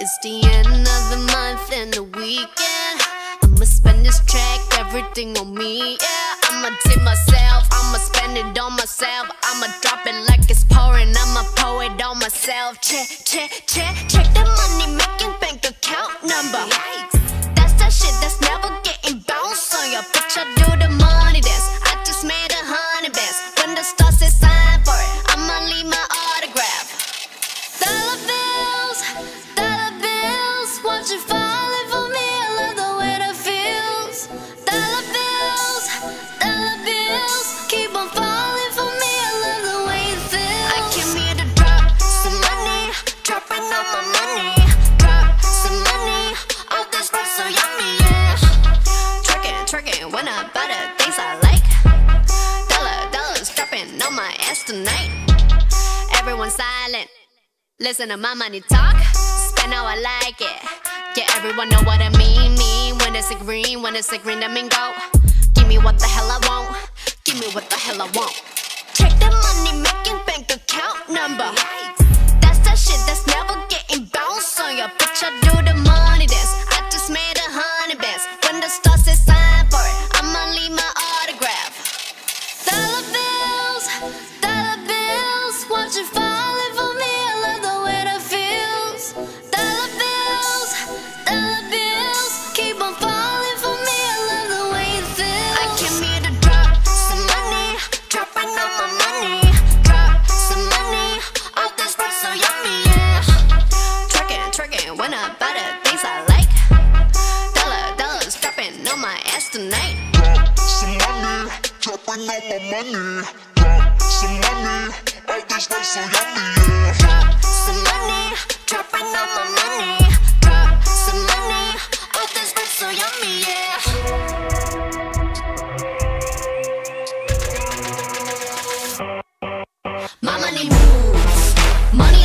It's the end of the month and the weekend. I'ma spend this track, everything on me, yeah. I'ma tip myself, I'ma spend it on myself. I'ma drop it like it's pouring, I'ma pour it on myself. Check, check, check, check the money making bank account number. That's that shit that's never getting bounced on your bitch. Silent. Listen to my money talk, spend how I like it. Yeah, everyone know what I mean. Mean when it's a green, when it's a green, I mean go. Give me what the hell I want. Give me what the hell I want. Check the money making bank account number. That's that shit that's never getting bounced on your bitch. I do the money dance. I just made a hundred bands. When the stars say sign for it, I'ma leave my autograph. Dollar bills, wanna buy the things I like. Dollar, dollars dropping on my ass tonight. Drop some money, dropping on my money. Drop some money, all this rice so yummy, yeah. Drop some money, dropping on my money. Drop some money, all this rice so yummy, yeah. My money moves, money